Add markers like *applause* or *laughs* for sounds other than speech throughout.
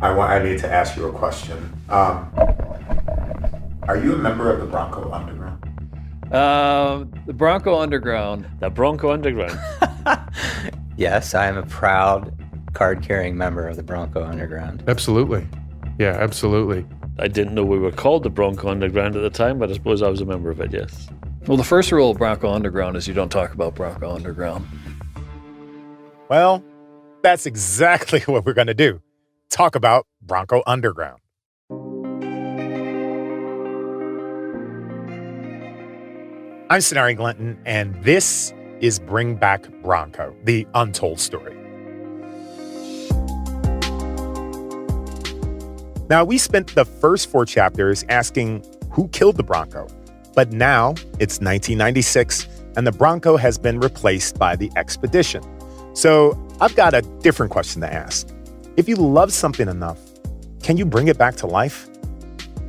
I want. I need to ask you a question. Um, are you a member of the Bronco Underground? Uh, the Bronco Underground. The Bronco Underground. *laughs* yes, I am a proud card carrying member of the Bronco Underground. Absolutely. Yeah, absolutely. I didn't know we were called the Bronco Underground at the time, but I suppose I was a member of it, yes. Well, the first rule of Bronco Underground is you don't talk about Bronco Underground. Well, that's exactly *laughs* what we're going to do talk about Bronco Underground. I'm Sonari Glinton, and this is Bring Back Bronco, the untold story. Now, we spent the first four chapters asking who killed the Bronco, but now it's 1996 and the Bronco has been replaced by the Expedition. So I've got a different question to ask. If you love something enough, can you bring it back to life?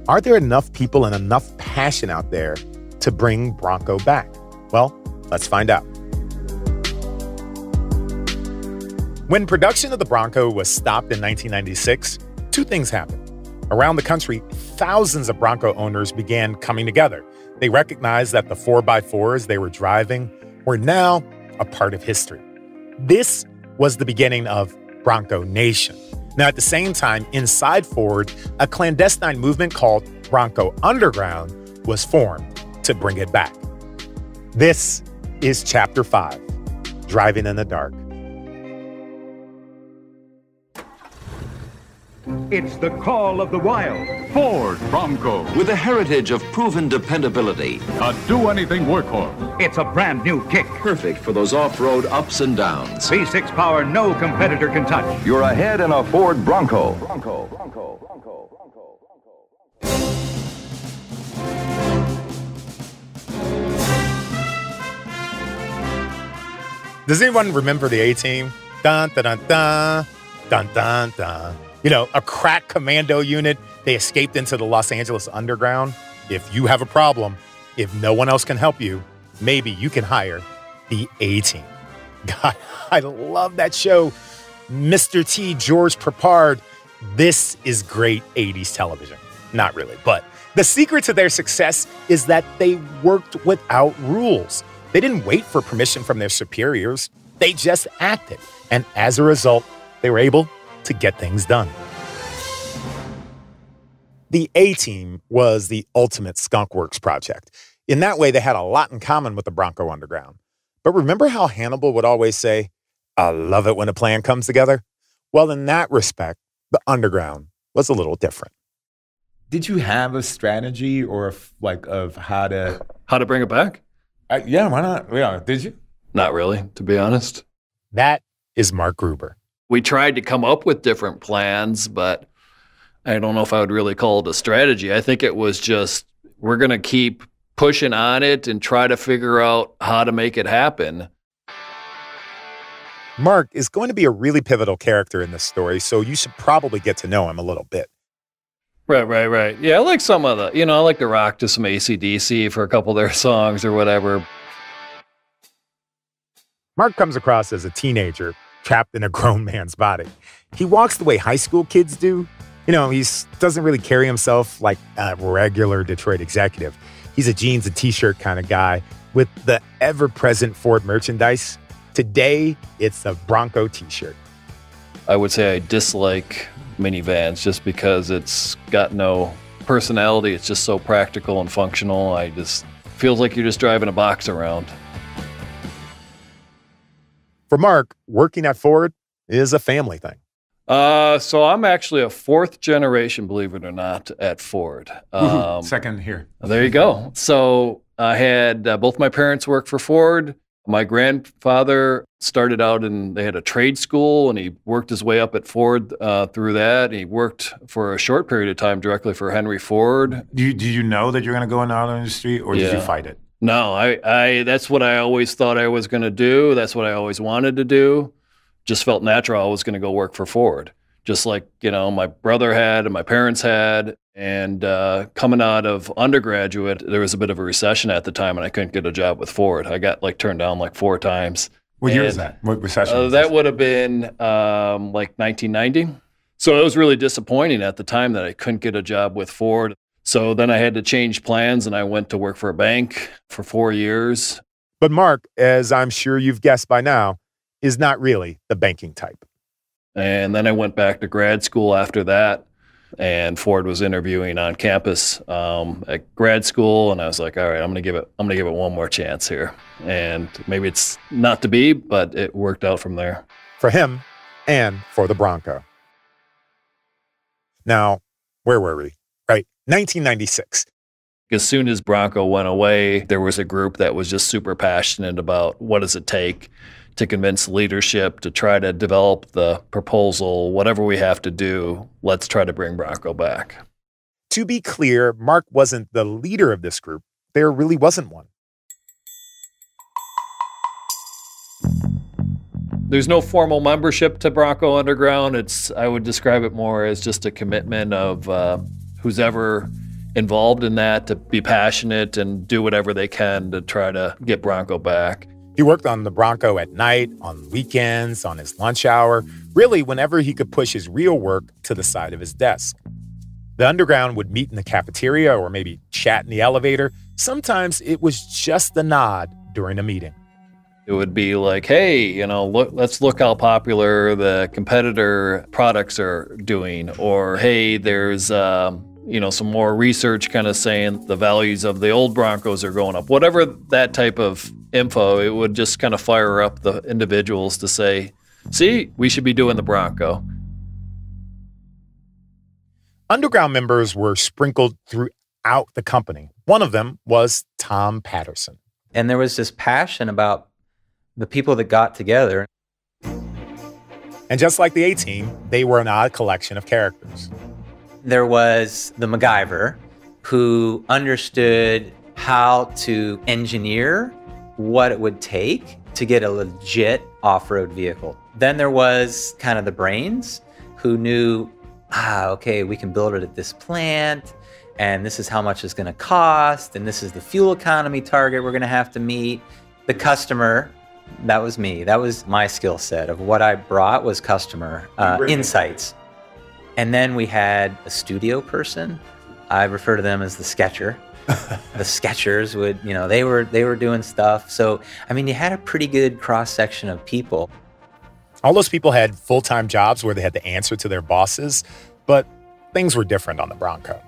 Are there enough people and enough passion out there to bring Bronco back? Well, let's find out. When production of the Bronco was stopped in 1996, two things happened. Around the country, thousands of Bronco owners began coming together. They recognized that the 4x4s they were driving were now a part of history. This was the beginning of Bronco Nation. Now, at the same time, inside Ford, a clandestine movement called Bronco Underground was formed to bring it back. This is Chapter 5 Driving in the Dark. It's the call of the wild. Ford Bronco. With a heritage of proven dependability. A do anything workhorse. It's a brand new kick. Perfect for those off road ups and downs. V6 power no competitor can touch. You're ahead in a Ford Bronco. Bronco, Bronco, Bronco, Bronco, Bronco. Does anyone remember the A Team? Dun dun dun dun dun dun dun. You know, a crack commando unit. They escaped into the Los Angeles underground. If you have a problem, if no one else can help you, maybe you can hire the A Team. *laughs* God, I love that show. Mr. T, George Peppard. This is great 80s television. Not really, but the secret to their success is that they worked without rules. They didn't wait for permission from their superiors, they just acted. And as a result, they were able to get things done. The A Team was the ultimate skunkworks project. In that way, they had a lot in common with the Bronco Underground. But remember how Hannibal would always say, I love it when a plan comes together? Well, in that respect, the Underground was a little different. Did you have a strategy or like of how to how to bring it back? Uh, yeah, why not? Yeah, did you? Not really, to be honest. That is Mark Grueber. We tried to come up with different plans, but I don't know if I would really call it a strategy. I think it was just we're going to keep pushing on it and try to figure out how to make it happen. Mark is going to be a really pivotal character in this story, so you should probably get to know him a little bit. Right, right, right. Yeah, I like some of the, you know, I like to rock to some ACDC for a couple of their *laughs* songs or whatever. Mark comes across as a teenager trapped in a *laughs* grown man's body. He walks the way high school kids do. You know, he doesn't really carry himself like a regular Detroit executive. He's a jeans and t shirt kind of guy with the ever present Ford merchandise. Today, it's a Bronco t shirt. I would say I dislike minivans just because it's got no personality. It's just so practical and functional. I just feels like you're just driving a box around. For Mark, working at Ford is a family thing. Uh, so I'm actually a fourth generation, believe it or not, at Ford. Um, Second here. There you go. So I had uh, both my parents work for Ford. My grandfather started out and they had a trade school and he worked his way up at Ford uh, through that. He worked for a short period of time directly for Henry Ford. Do you, do you know that you're going to go in the auto industry or yeah. did you fight it? No, I, I that's what I always thought I was going to do. That's what I always wanted to do. Just felt natural I was going to go work for Ford, just like you know my brother had and my parents had. And uh, coming out of undergraduate, there was a bit of a recession at the time, and I couldn't get a job with Ford. I got like turned down like four times. What year is that? What recession? Uh, that would have been um, like 1990. So it was really disappointing at the time that I couldn't get a job with Ford. So then I had to change plans and I went to work for a bank for four years. But Mark, as I'm sure you've guessed by now, is not really the banking type. And then I went back to grad school after that. And Ford was interviewing on campus um, at grad school, and I was like, "All right, I'm gonna give it. I'm gonna give it one more chance here." And maybe it's not to be, but it worked out from there. For him, and for the Bronco. Now, where were we? Right, 1996. As soon as Bronco went away, there was a group that was just super passionate about what does it take to convince leadership to try to develop the proposal, whatever we have to do, let's try to bring Bronco back. To be clear, Mark wasn't the leader of this group. There really wasn't one. There's no formal membership to Bronco Underground. It's I would describe it more as just a commitment of uh, who's ever involved in that to be passionate and do whatever they can to try to get Bronco back. He worked on the Bronco at night, on weekends, on his lunch hour, really whenever he could push his real work to the side of his desk. The underground would meet in the cafeteria or maybe chat in the elevator. Sometimes it was just a nod during a meeting. It would be like, hey, you know, look, let's look how popular the competitor products are doing, or hey, there's um, you know, some more research kind of saying the values of the old Broncos are going up. Whatever that type of info, it would just kind of fire up the individuals to say, see, we should be doing the Bronco. Underground members were sprinkled throughout the company. One of them was Tom Patterson. And there was this passion about the people that got together. And just like the A team, they were an odd collection of characters there was the MacGyver who understood how to engineer what it would take to get a legit off road vehicle. Then there was kind of the brains who knew, ah, okay, we can build it at this plant, and this is how much it's going to cost, and this is the fuel economy target we're going to have to meet. The customer, that was me. That was my skill set of what I brought was customer uh, insights. And then we had a studio person. I refer to them as the sketcher. *laughs* the sketchers would, you know, they were they were doing stuff. So, I mean, you had a pretty good cross section of people. All those people had full-time jobs where they had to answer to their bosses, but things were different on the Bronco.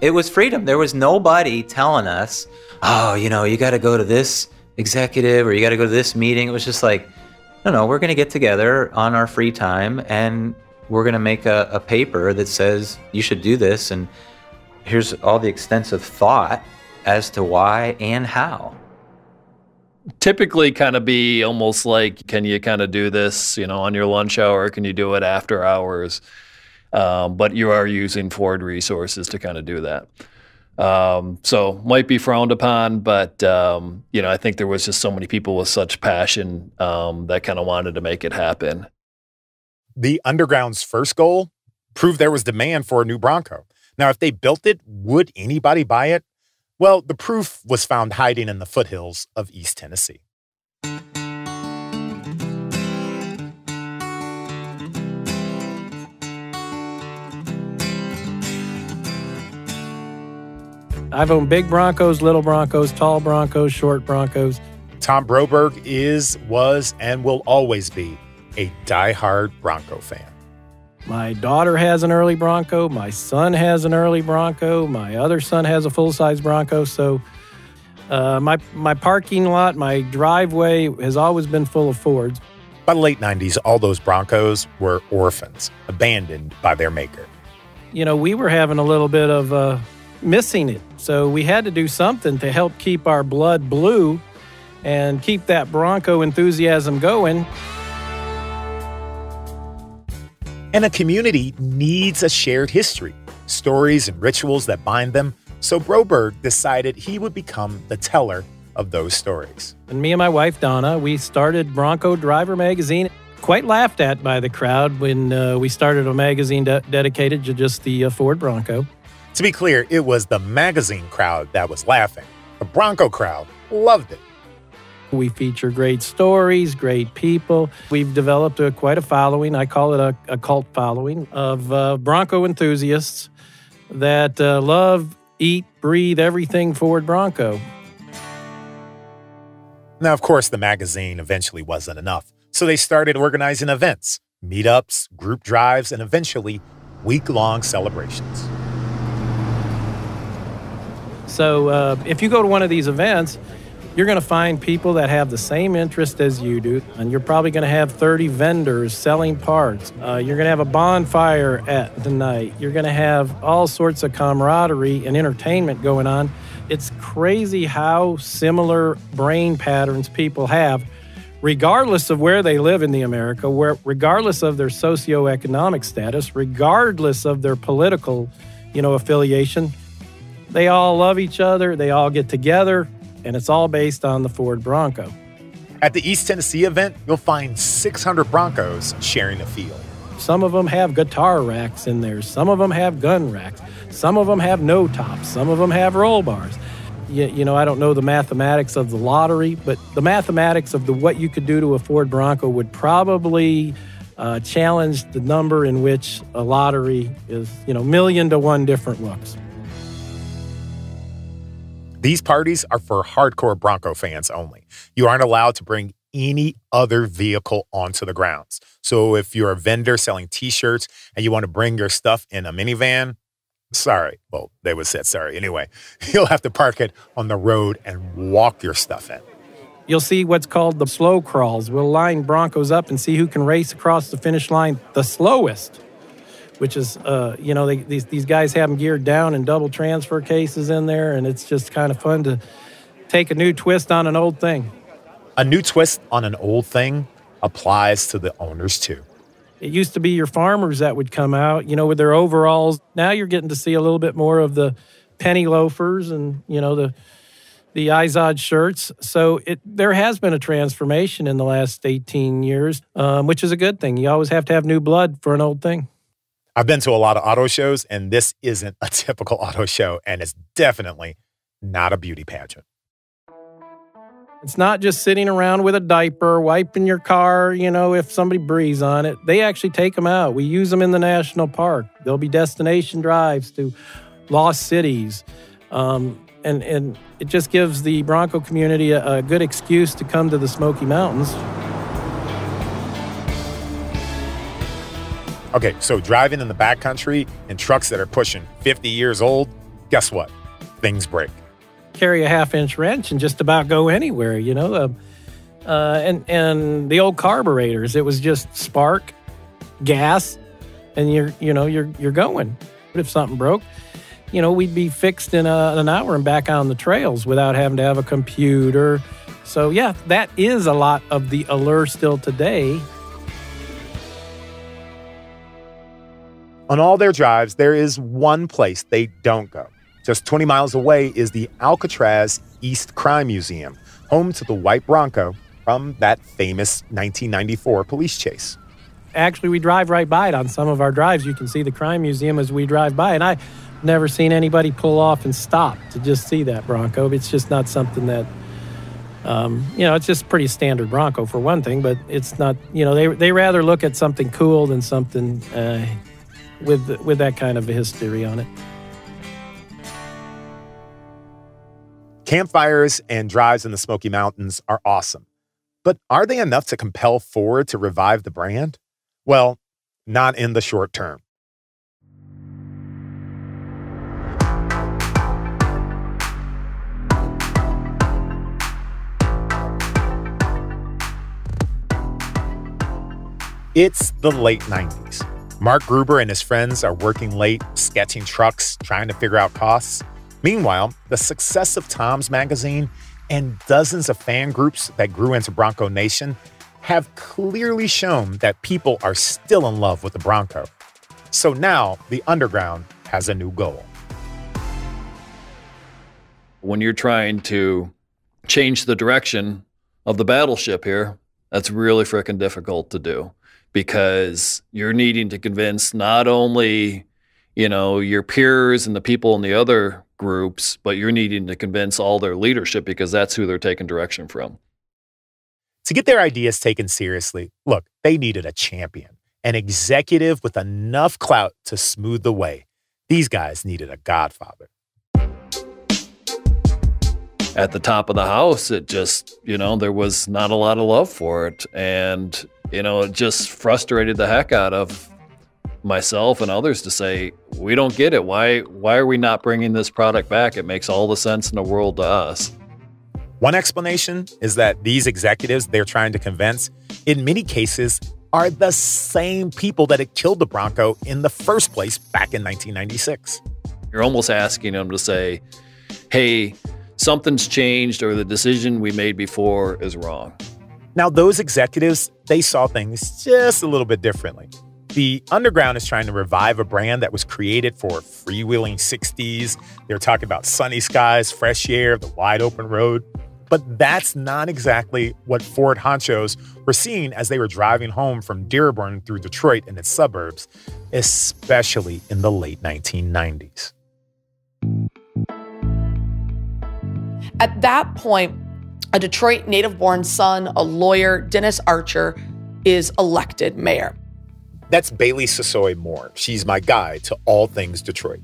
It was freedom. There was nobody telling us, "Oh, you know, you got to go to this executive or you got to go to this meeting." It was just like, "No, no, we're going to get together on our free time and we're going to make a, a paper that says you should do this and here's all the extensive thought as to why and how. Typically kind of be almost like can you kind of do this you know on your lunch hour? Can you do it after hours? Um, but you are using ford resources to kind of do that. Um, so might be frowned upon but um, you know i think there was just so many people with such passion um, that kind of wanted to make it happen the Underground's first goal proved there was demand for a new Bronco. Now, if they built it, would anybody buy it? Well, the proof was found hiding in the foothills of East Tennessee. I've owned big Broncos, little Broncos, tall Broncos, short Broncos. Tom Broberg is, was, and will always be a die-hard Bronco fan. My daughter has an early Bronco. My son has an early Bronco. My other son has a full size Bronco. So, uh, my, my parking lot, my driveway has always been full of Fords. By the late 90s, all those Broncos were orphans, abandoned by their maker. You know, we were having a little bit of uh, missing it. So, we had to do something to help keep our blood blue and keep that Bronco enthusiasm going. And a community needs a shared history, stories and rituals that bind them. So Broberg decided he would become the teller of those stories. And me and my wife, Donna, we started Bronco Driver Magazine. Quite laughed at by the crowd when uh, we started a magazine de- dedicated to just the uh, Ford Bronco. To be clear, it was the magazine crowd that was laughing. The Bronco crowd loved it. We feature great stories, great people. We've developed a, quite a following. I call it a, a cult following of uh, Bronco enthusiasts that uh, love, eat, breathe everything Ford Bronco. Now, of course, the magazine eventually wasn't enough. So they started organizing events, meetups, group drives, and eventually week long celebrations. So uh, if you go to one of these events, you're going to find people that have the same interest as you do, and you're probably going to have 30 vendors selling parts. Uh, you're going to have a bonfire at the night. You're going to have all sorts of camaraderie and entertainment going on. It's crazy how similar brain patterns people have, regardless of where they live in the America, where regardless of their socioeconomic status, regardless of their political, you know, affiliation. They all love each other. They all get together, and it's all based on the Ford Bronco. At the East Tennessee event, you'll find 600 Broncos sharing the field. Some of them have guitar racks in there. Some of them have gun racks. Some of them have no tops. Some of them have roll bars. You, you know, I don't know the mathematics of the lottery, but the mathematics of the what you could do to a Ford Bronco would probably uh, challenge the number in which a lottery is, you know, million to one different looks. These parties are for hardcore Bronco fans only. You aren't allowed to bring any other vehicle onto the grounds. So if you're a vendor selling t-shirts and you want to bring your stuff in a minivan, sorry. Well, they would say sorry anyway. *laughs* You'll have to park it on the road and walk your stuff in. You'll see what's called the slow crawls. We'll line Broncos up and see who can race across the finish line the slowest which is, uh, you know, they, these, these guys have them geared down and double transfer cases in there, and it's just kind of fun to take a new twist on an old thing. A new twist on an old thing applies to the owners too. It used to be your farmers that would come out, you know, with their overalls. Now you're getting to see a little bit more of the penny loafers and, you know, the the Izod shirts. So it there has been a transformation in the last 18 years, um, which is a good thing. You always have to have new blood for an old thing. I've been to a lot of auto shows, and this isn't a *laughs* typical auto show, and it's definitely not a beauty pageant. It's not just sitting around with a diaper, wiping your car, you know, if somebody breathes on it. They actually take them out. We use them in the national park. There'll be destination drives to lost cities. Um, and, and it just gives the Bronco community a, a good excuse to come to the Smoky Mountains. Okay, so driving in the backcountry in trucks that are pushing 50 years old, guess what? Things break. Carry a half inch wrench and just about go anywhere, you know? Uh, uh, and, and the old carburetors, it was just spark, gas, and you're, you know, you're, you're going. But if something broke, you know, we'd be fixed in a, an hour and back on the trails without having to have a computer. So, yeah, that is a lot of the allure still today On all their drives, there is one place they don't go. Just 20 miles away is the Alcatraz East Crime Museum, home to the white Bronco from that famous 1994 police chase. Actually, we drive right by it on some of our drives. You can see the crime museum as we drive by, and I've never seen anybody pull off and stop to just see that Bronco. It's just not something that um, you know, it's just pretty standard Bronco for one thing, but it's not, you know, they, they rather look at something cool than something uh, with with that kind of history on it. Campfires and drives in the Smoky Mountains are awesome. But are they enough to compel Ford to revive the brand? Well, not in the short term. It's the late 90s. Mark Grueber and his friends are working late, sketching trucks, trying to figure out costs. Meanwhile, the success of Tom's Magazine and dozens of fan groups that grew into Bronco Nation have clearly shown that people are still in love with the Bronco. So now the underground has a new goal. When you're trying to change the direction of the battleship here, that's really freaking difficult to do because you're needing to convince not only you know your peers and the people in the other groups but you're needing to convince all their leadership because that's who they're taking direction from To get their ideas taken seriously, look, they needed a champion, an executive with enough clout to smooth the way. These guys needed a godfather. At the top of the house, it just, you know, there was not a lot of love for it. And, you know, it just frustrated the heck out of myself and others to say, we don't get it. Why why are we not bringing this product back? It makes all the sense in the world to us. One explanation is that these executives they're trying to convince, in many cases, are the same people that had killed the Bronco in the first place back in 1996. You're almost asking them to say, hey, something's changed or the decision we made before is wrong. Now, those executives, they saw things just a little bit differently. The Underground is trying to revive a brand that was created for freewheeling 60s. They're talking about sunny skies, fresh air, the wide open road. But that's not exactly what Ford honchos were seeing as they were driving home from Dearborn through Detroit and its suburbs, especially in the late 1990s. At that point, a Detroit native born son, a lawyer, Dennis Archer, is elected mayor. That's Bailey Sasoy Moore. She's my guide to all things Detroit.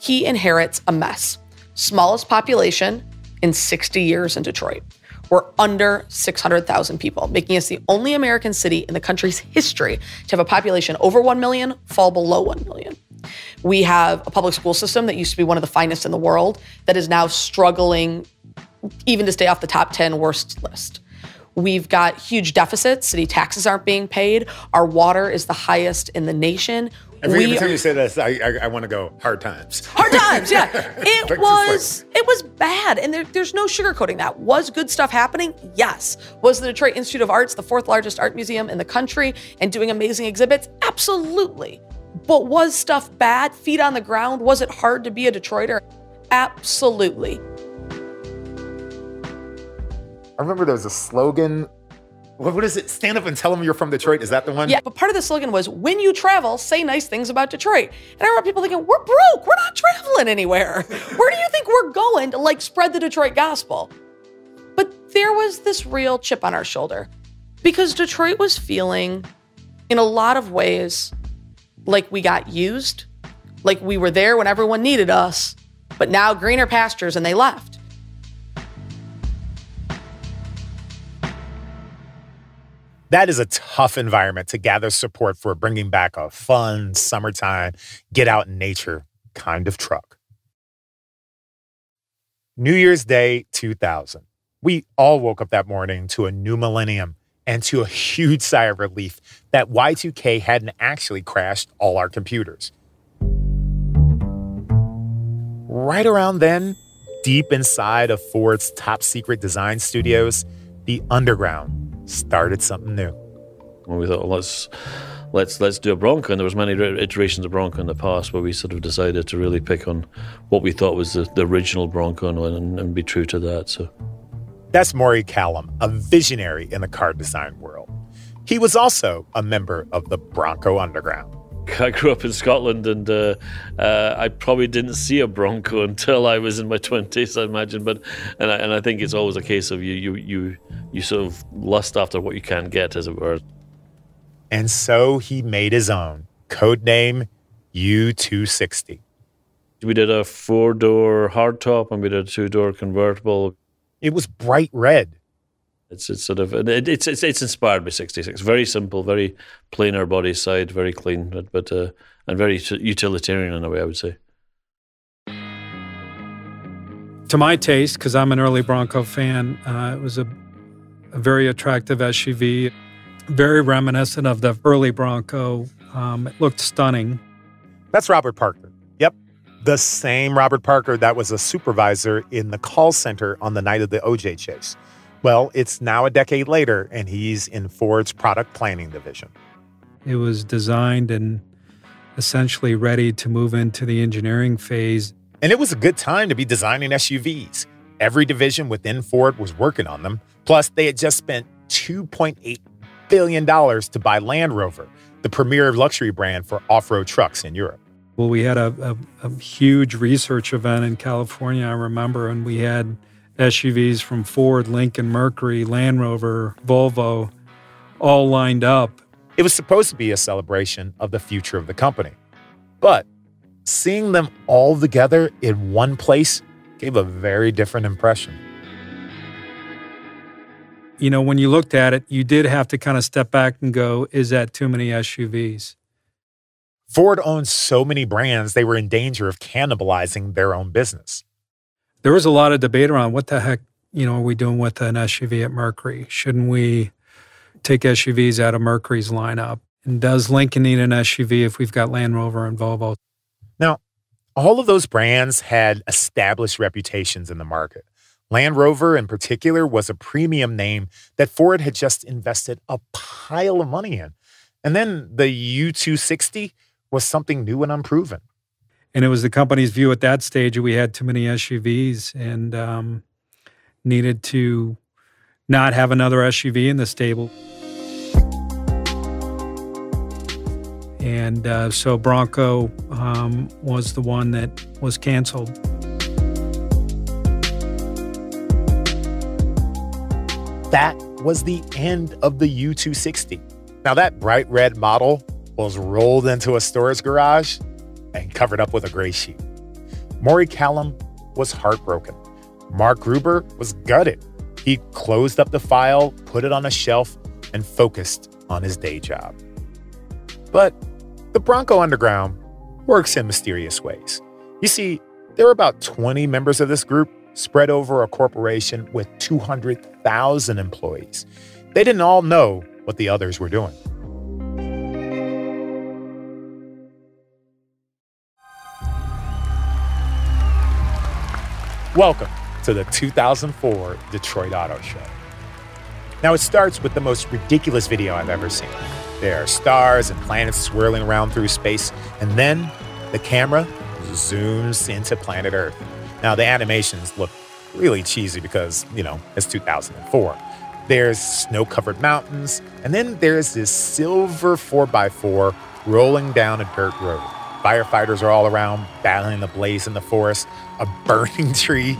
He inherits a mess. Smallest population, in 60 years in Detroit. We're under 600,000 people, making us the only American city in the country's history to have a population over 1 million fall below 1 million. We have a public school system that used to be one of the finest in the world that is now struggling even to stay off the top 10 worst list. We've got huge deficits. City taxes aren't being paid. Our water is the highest in the nation. Every, every time you say this, I, I, I want to go hard times. Hard times, yeah. *laughs* It was it was bad, and there, there's no sugarcoating that. Was good stuff happening? Yes. Was the Detroit Institute of Arts the fourth largest art museum in the country and doing amazing exhibits? Absolutely. But was stuff bad? Feet on the ground? Was it hard to be a Detroiter? Absolutely. I remember there was a slogan what, what is it? Stand up and tell them you're from Detroit. Is that the one? Yeah, but part of the slogan was when you travel, say nice things about Detroit. And I remember people thinking, we're broke. We're not traveling anywhere. *laughs* Where do you think we're going to like spread the Detroit gospel? But there was this real chip on our shoulder because Detroit was feeling, in a lot of ways, like we got used, like we were there when everyone needed us, but now greener pastures and they left. That is a tough environment to gather support for bringing back a fun summertime, get out in nature kind of truck. New Year's Day 2000. We all woke up that morning to a new millennium and to a *laughs* huge sigh of relief that Y2K hadn't actually crashed all our computers. Right around then, deep inside of Ford's top secret design studios, the underground started something new. Well, we thought, well, let's let's let's do a Bronco, and there was many iterations of Bronco in the past, where we sort of decided to really pick on what we thought was the, the original Bronco and, and be true to that. So that's Moray Callum, a visionary in the car design world. He was also a member of the Bronco Underground. *laughs* I grew up in Scotland, and uh, uh, I probably didn't see a Bronco *laughs* until I was in my twenties, I imagine. But and I, and I think it's always a case of you you you you sort of lust after what you can get, as it were. And so he made his own code name U260. We did a four door hardtop, and we did a two door convertible. It was bright red. It's it's sort of it, it's it's it's inspired by '66. Very simple, very plainer body side, very clean, but, but uh, and very utilitarian in a way, I would say. To my taste, because I'm an early Bronco fan, uh, it was a, a, very attractive SUV, very reminiscent of the early Bronco. Um, it looked stunning. That's Robert Parker. Yep, the same Robert Parker that was a supervisor in the call center on the night of the OJ chase. Well, it's now a decade later, and he's in Ford's product planning division. It was designed and essentially ready to move into the engineering phase. And it was a good time to be designing SUVs. Every division within Ford was working on them. Plus, they had just spent $2.8 billion to buy Land Rover, the premier luxury brand for off road trucks in Europe. Well, we had a, a, a huge research event in California, I remember, and we had SUVs from Ford, Lincoln, Mercury, Land Rover, Volvo, all lined up. It was supposed to be a celebration of the future of the company. But seeing them all together in one place gave a very different impression. You know, when you looked at it, you did have to kind of step back and go, is that too many SUVs? Ford owns so many brands, they were in danger of cannibalizing their own business. There was a lot of debate around what the heck, you know, are we doing with an SUV at Mercury? Shouldn't we take SUVs out of Mercury's lineup? And does Lincoln need an SUV if we've got Land Rover and Volvo? Now, all of those brands had established reputations in the market. Land Rover, in particular, was a premium name that Ford had just invested a pile of money in. And then the U260 was something new and unproven. And it was the company's view at that stage that we had too many SUVs and um, needed to not have another SUV in the stable. And uh, so Bronco um, was the one that was canceled. That was the end of the U260. Now, that bright red model was rolled into a storage garage and covered up with a gray sheet. Moray Callum was heartbroken. Mark Grueber was gutted. He closed up the file, put it on a shelf, and focused on his day job. But the Bronco Underground works in mysterious ways. You see, there are about 20 members of this group spread over a corporation with 200,000 employees. They didn't all know what the others were doing. Welcome to the 2004 Detroit Auto Show. Now, it starts with the most ridiculous video I've ever seen. There are stars and planets swirling around through space, and then the camera zooms into planet Earth. Now, the animations look really cheesy because, you know, it's 2004. There's snow covered mountains, and then there's this silver 4x4 rolling down a dirt road. Firefighters are all around, battling the blaze in the forest. A burning *laughs* tree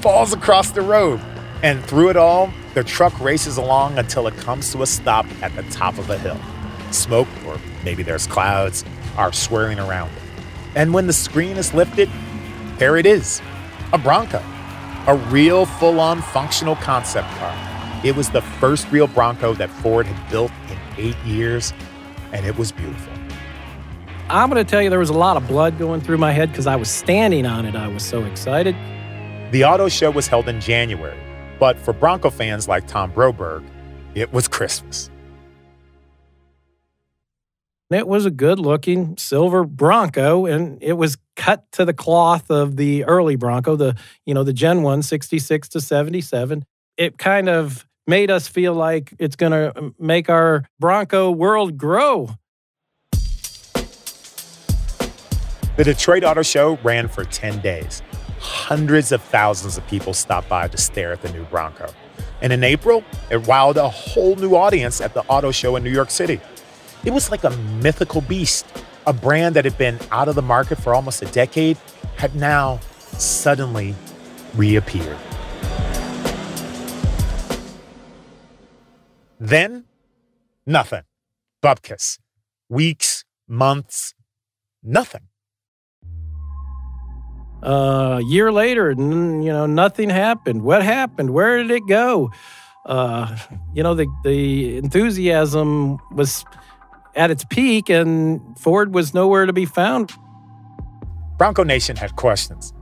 falls across the road. And through it all, the truck races along until it comes to a stop at the top of a hill. Smoke, or maybe there's clouds, are swirling around. And when the screen is lifted, there it is a Bronco, a real full on functional concept car. It was the first real Bronco that Ford had built in eight years, and it was beautiful. I'm going to tell you, there was a lot of blood going through my head because I was standing on it. I was so excited. The auto show was held in January, but for Bronco fans like Tom Broberg, it was Christmas. It was a good looking silver Bronco, and it was cut to the cloth of the early Bronco, the you know the Gen 1, 66 to 77. It kind of made us feel like it's going to um, make our Bronco world grow. The Detroit Auto Show ran for 10 days. Hundreds of thousands of people stopped by to stare at the new Bronco. And in April, it wowed a whole new audience at the auto show in New York City. It was like a mythical beast. A brand that had been out of the market for almost a decade had now suddenly reappeared. Then, nothing. Bupkis. Weeks, months, nothing. Uh, a year later, n- you know, nothing happened. What happened? Where did it go? Uh, you know, the the enthusiasm was at its peak, and Ford was nowhere to be found. Bronco Nation had questions,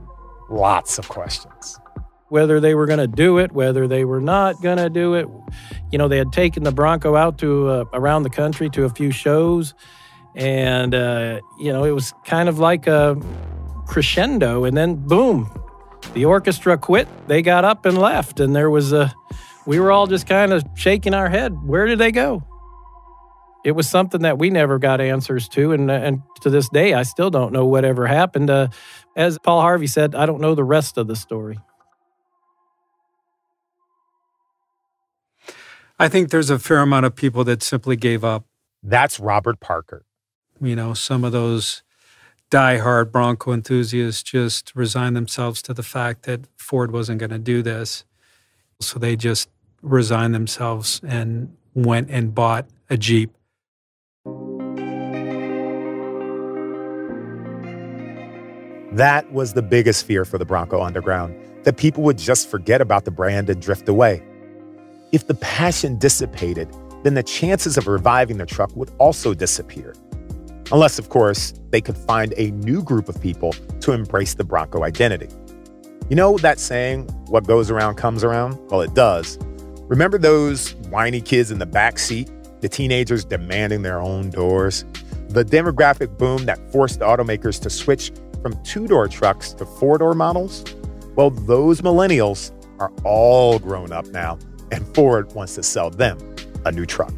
lots of questions. Whether they were going to do it, whether they were not going to do it. You know, they had taken the Bronco out to uh, around the country to a few shows, and uh, you know, it was kind of like a crescendo, and then boom, the orchestra quit. They got up and left, and there was a. We were all just kind of shaking our head. Where did they go? It was something that we never got answers to, and and to this day, I still don't know whatever happened. Uh, as Paul Harvey said, I don't know the rest of the story. I think there's a fair amount of people that simply gave up. That's Robert Parker. You know, some of those diehard Bronco enthusiasts just resigned themselves to the fact that Ford wasn't going to do this. So they just resigned themselves and went and bought a Jeep. That was the biggest fear for the Bronco Underground that people would just forget about the brand and drift away. If the passion dissipated, then the chances of reviving the truck would also disappear. Unless, of course, they could find a new group of people to embrace the Bronco identity. You know that saying, what goes around comes around? Well, it does. Remember those whiny kids in the back seat, the teenagers demanding their own doors? The demographic boom that forced automakers to switch from two door trucks to four door models? Well, those millennials are all grown up now, and Ford wants to sell them a new truck.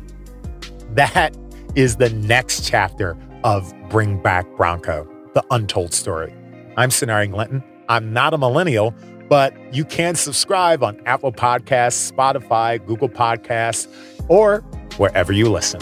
That is the next chapter of Bring Back Bronco, the untold story. I'm Sonari Glinton. I'm not a millennial, but you can subscribe on Apple Podcasts, Spotify, Google Podcasts, or wherever you listen.